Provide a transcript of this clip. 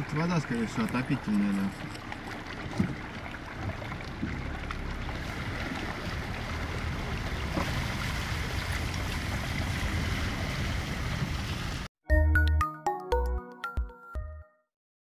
Это вода, скорее всего, отопительная, да.